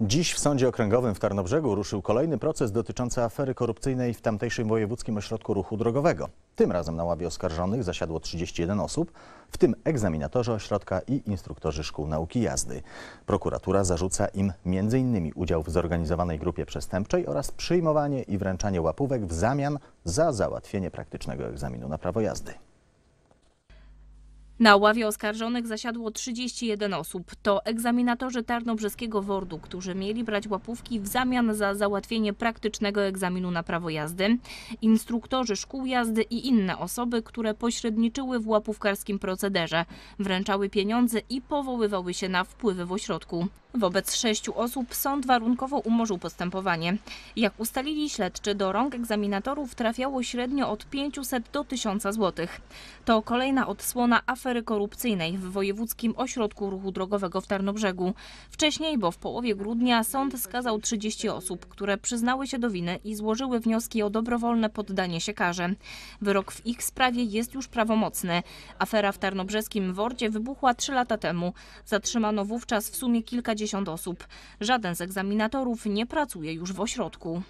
Dziś w Sądzie Okręgowym w Tarnobrzegu ruszył kolejny proces dotyczący afery korupcyjnej w tamtejszym Wojewódzkim Ośrodku Ruchu Drogowego. Tym razem na ławie oskarżonych zasiadło 31 osób, w tym egzaminatorzy ośrodka i instruktorzy szkół nauki jazdy. Prokuratura zarzuca im m.in. udział w zorganizowanej grupie przestępczej oraz przyjmowanie i wręczanie łapówek w zamian za załatwienie praktycznego egzaminu na prawo jazdy. Na ławie oskarżonych zasiadło 31 osób. To egzaminatorzy Tarnobrzeskiego WORD-u, którzy mieli brać łapówki w zamian za załatwienie praktycznego egzaminu na prawo jazdy, instruktorzy szkół jazdy i inne osoby, które pośredniczyły w łapówkarskim procederze, wręczały pieniądze i powoływały się na wpływy w ośrodku. Wobec sześciu osób sąd warunkowo umorzył postępowanie. Jak ustalili śledczy, do rąk egzaminatorów trafiało średnio od 500 do 1000 zł. To kolejna odsłona afery korupcyjnej w Wojewódzkim Ośrodku Ruchu Drogowego w Tarnobrzegu. Wcześniej, bo w połowie grudnia, sąd skazał 30 osób, które przyznały się do winy i złożyły wnioski o dobrowolne poddanie się karze. Wyrok w ich sprawie jest już prawomocny. Afera w tarnobrzeskim Wordzie wybuchła 3 lata temu. Zatrzymano wówczas w sumie kilkadziesiąt osób. Żaden z egzaminatorów nie pracuje już w ośrodku.